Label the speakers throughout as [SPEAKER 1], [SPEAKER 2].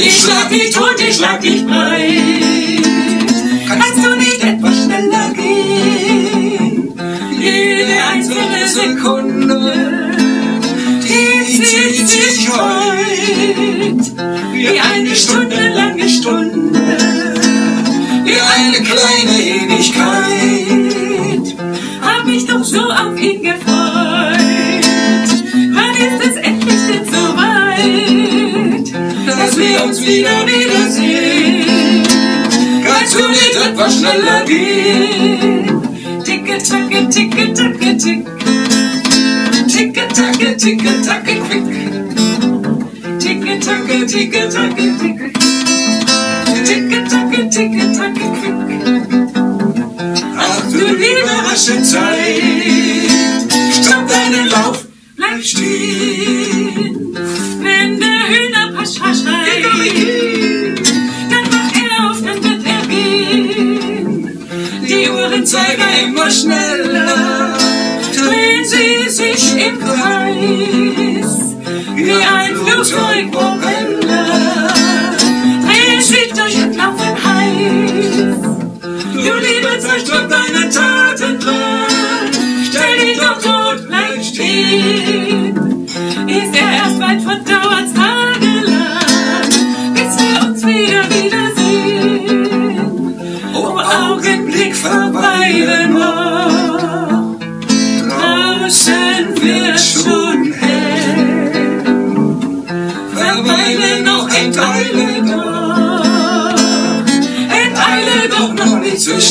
[SPEAKER 1] Ich schlag dich tot, ich schlag dich breit. Kannst du nicht etwas schneller gehen? Jede einzelne Sekunde, die zieht sich heut wie eine Stunde lange Stunde, wie eine kleine Ewigkeit. Hab mich doch so auf ihn gefreut. Wir uns wieder wiedersehen? Kannst du nicht etwas schneller gehen? Ticke, tacke, ticke, tacke, tick. Ticke, tacke, ticke, tacke, quick. Ticke, tacke, ticke, tacke, tick. Im Kreis, wie ein Flugzeugpropeller. Drehen sich durch und laufen heiß. Du liebe stopp deine Taten dran. Stell dich doch tot, bleib stehen. Ist er erst weit von dauert's tagelang, bis wir uns wieder wiedersehen.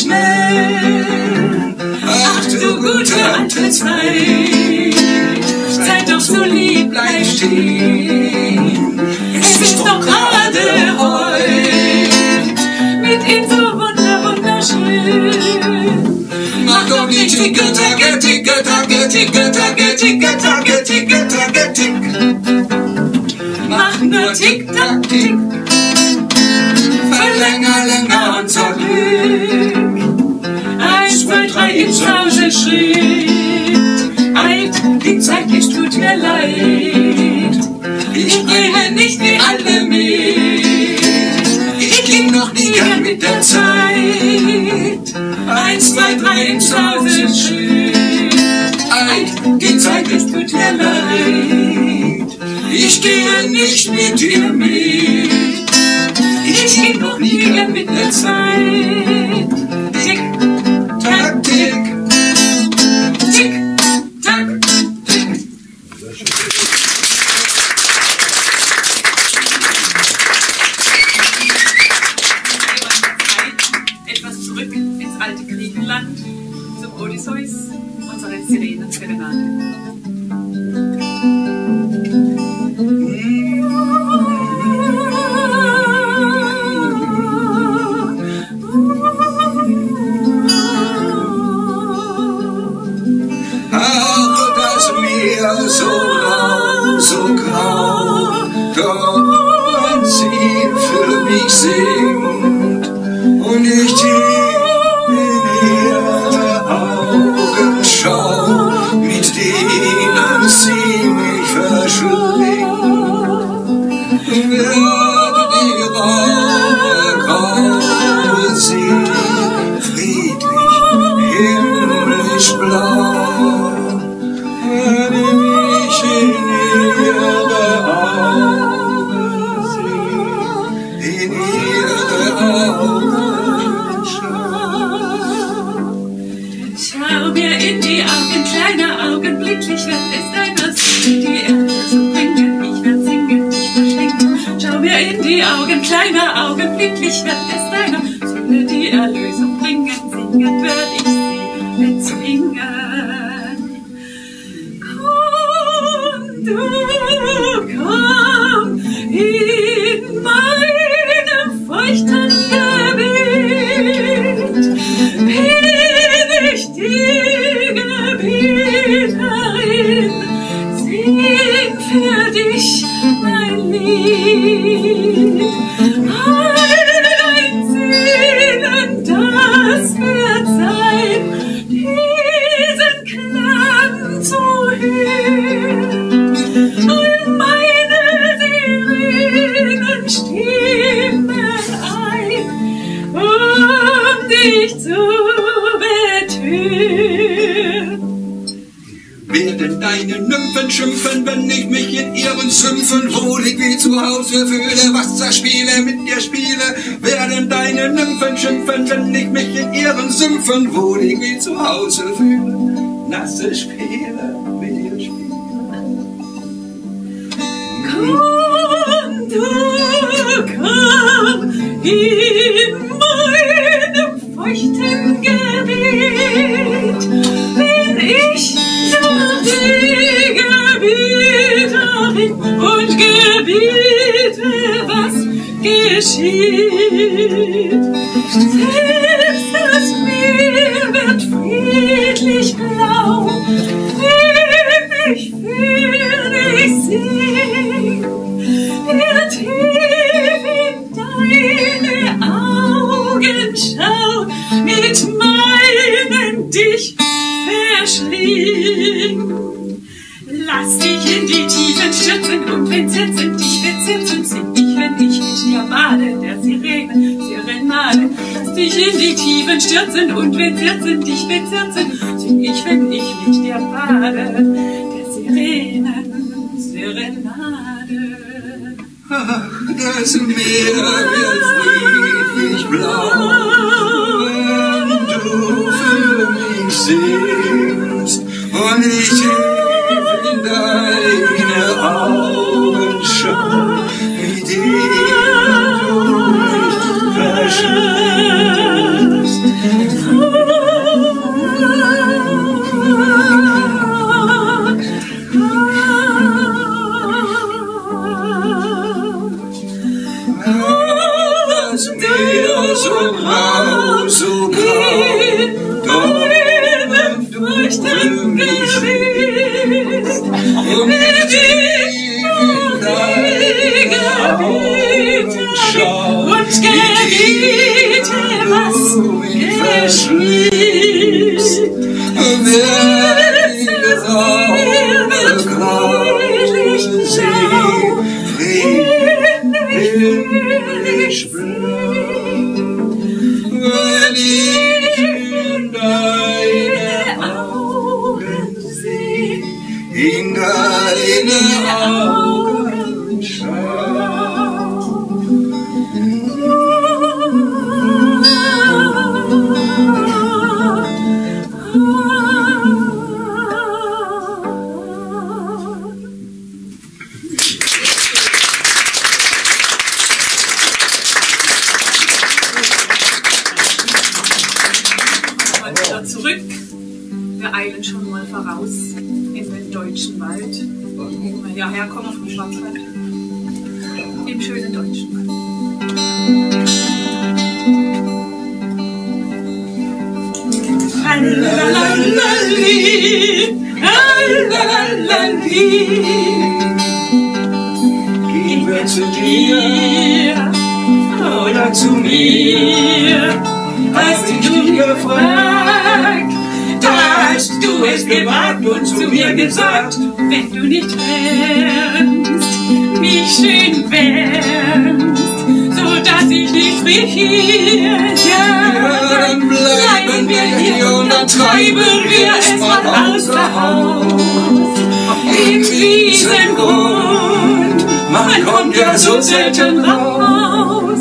[SPEAKER 1] Schnell. Ach du gute alte Zeit. Sei doch so lieb, bleib stehen. Es ist doch gerade heut. Mit ihm so wunder, wunderschön. Mach doch die Ticke, Tacke, Ticke, Tacke, Ticke, Tacke, Ticke, Tacke, Ticke, Tacke, Tick. Mach nur Tick, Tack, Tick. Ins Hause Schritt. Alt, die Zeit, es tut mir leid. Ich gehe nicht wie alle mit. Ich ging noch nie gern mit der Zeit. Eins, zwei, drei, ins Hause Schritt. Alt, die Zeit, es tut mir leid. Ich gehe nicht mit dir mit. Ich ging noch nie gern mit der Zeit. Meer so rau, so grau, doch ein Ziel für mich singt
[SPEAKER 2] Augenblicklich wird es deiner Seele die Erlösung bringen. Ich werd singen, dich verschenken. Schau mir in die Augen, kleiner Augenblicklich wird es
[SPEAKER 1] Nymphen schimpfen, wenn ich mich in ihren Sümpfen wohlig wie zu Hause fühle. Wasserspiele mit dir spiele, werden deine Nymphen schimpfen, wenn ich mich in ihren Sümpfen wohlig wie zu Hause fühle. Nasse Spiele mit dir spiele.
[SPEAKER 2] Komm, du komm in meinem feuchten Gebet, gebiete, was geschieht. Selbst das Meer wird friedlich blau, wenn ich für dich sing. Der tief in deine Augen schaut, mit meinen dich verschlingen. Lass dich in die Tiefen stürzen und wenn Sätzen dich verzirzen, sing ich, wenn ich mit dir bade, der Sirene, Serenade. Lass dich in die Tiefen stürzen und wenn Sätzen dich verzirzen, sing ich, wenn ich mit dir bade, der Sirenen, Serenade.
[SPEAKER 1] Ach, das Meer wird friedlich blau, wenn du für mich singst und ich tief stehst und ich
[SPEAKER 2] schon mal voraus in den deutschen Wald, wo wir ja herkommen vom Schwarzwald. Im schönen deutschen Wald. Lalalali, lalalali.
[SPEAKER 1] Gehen wir zu dir oder zu mir?
[SPEAKER 2] hast du gefragt, da hast du es gewagt und zu mir gesagt, wenn du nicht wärst, mich schön wärst, so dass ich nicht friere, ja,
[SPEAKER 1] dann bleiben wir hier und dann treiben wir es mal außer Haus.
[SPEAKER 2] in diesem Grund,
[SPEAKER 1] Man kommt ja so selten raus.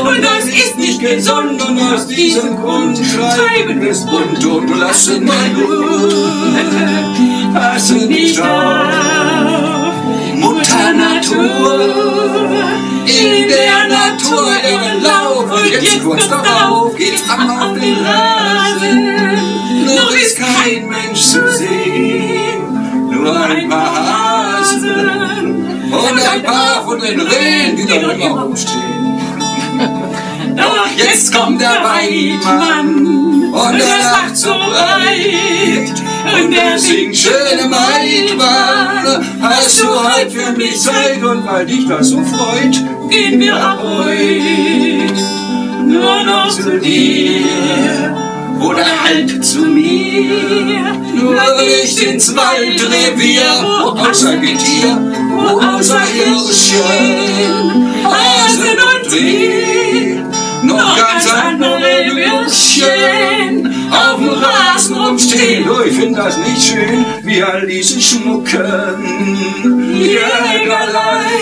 [SPEAKER 2] und das ist nicht gesund,
[SPEAKER 1] Und aus diesem Grund treiben wir es bunt und lassen mal gut. Passen nicht auf. Mutter Natur, in der Natur ihren Lauf. Und jetzt kurz darauf geht's am auf den Rasen. Noch ist kein Mensch zu sehen, nur ein paar Hasen und ein paar von den Rehen, die da immer rumstehen. Doch jetzt kommt der Weidmann und er lacht so breit und er singt schöne Weidmann. Hast du heute für mich Zeit und weil dich das so freut,
[SPEAKER 2] gehen wir ab heute nur noch zu dir.
[SPEAKER 1] oder halt zu mir. Nur nicht ins Waldrevier, wo außer Getier, wo außer Hirschen, Hasen und noch ganz andere Würstchen auf dem Rasen rumstehen. Oh, ich finde das nicht schön, wie all diese schmucken Jägerlein,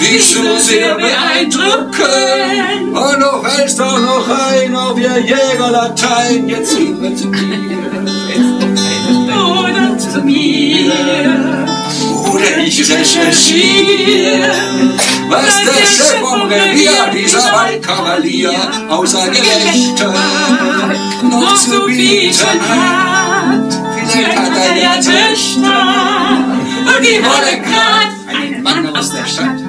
[SPEAKER 1] die so sehr beeindrucken. Und du fällst auch noch ein auf ihr Jägerlatein. Jetzt rüber zu mir.
[SPEAKER 3] Oder zu mir.
[SPEAKER 1] Oder ich recherchiere, was der Chef vom Revier, dieser Waldkavalier, außer Gerechter noch zu bieten hat. Vielleicht hat er ja Töchter und die wollen grad einen Mann aus der Stadt.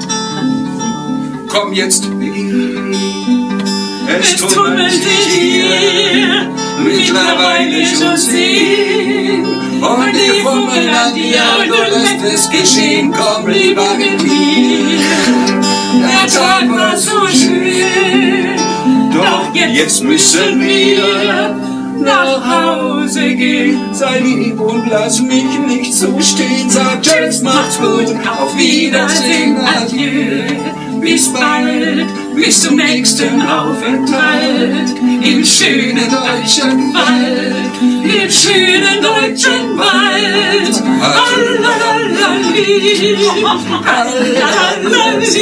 [SPEAKER 1] Komm jetzt, es tummelt sich hier mittlerweile schon zehn. Und die fummeln an dir und es geschehen, komm lieber mit mir. Der Tag war so schön, doch jetzt müssen wir nach Hause gehen. Sei lieb und lass mich nicht so stehen. Sag Tschüss, macht's gut, auf Wiedersehen, adieu. Bis bald, bis zum nächsten Aufenthalt im schönen deutschen Wald, im schönen deutschen Wald. Allalalali, allalalali.